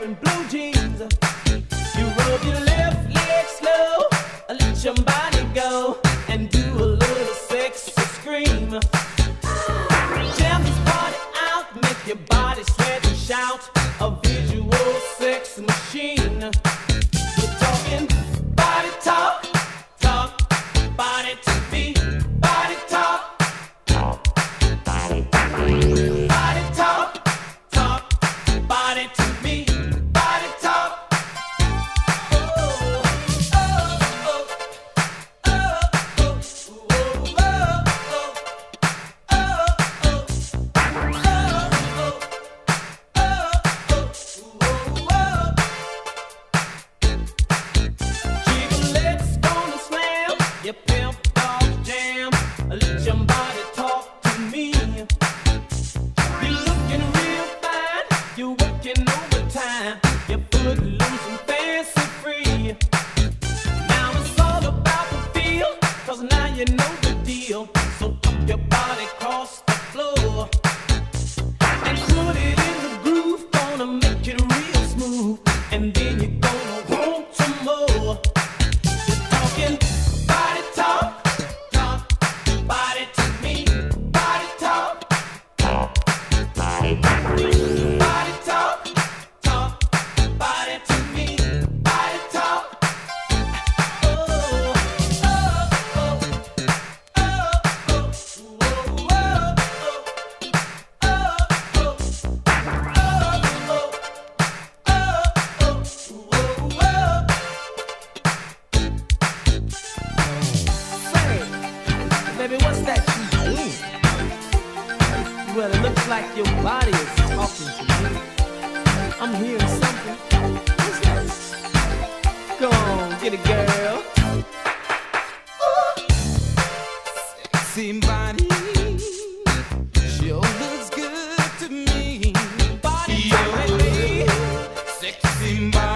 wearing blue jeans. You rub your left leg slow, let your body go, and do a little sexy scream. Jam this party out, make your body sweat and shout. A Jump dog, jam, lithium. well, it looks like your body is talking to me. I'm hearing something. What's that? Go on, get it, girl. Ooh. Sexy body. Looks good to me. Body, yeah. Sexy body.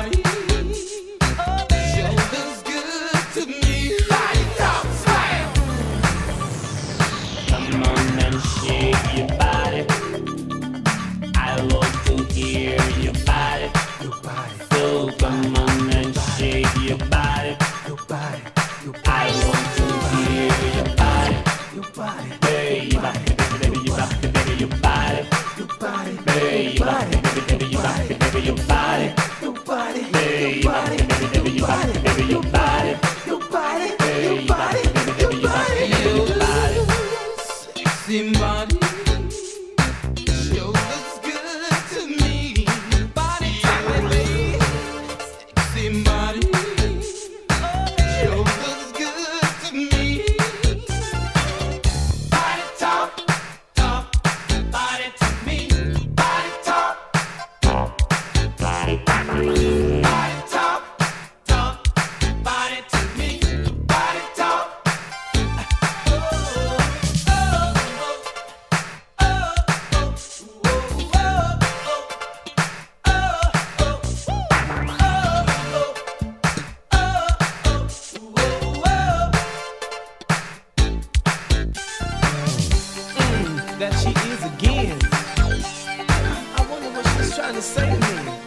she is again. I wonder what she's trying to say to me.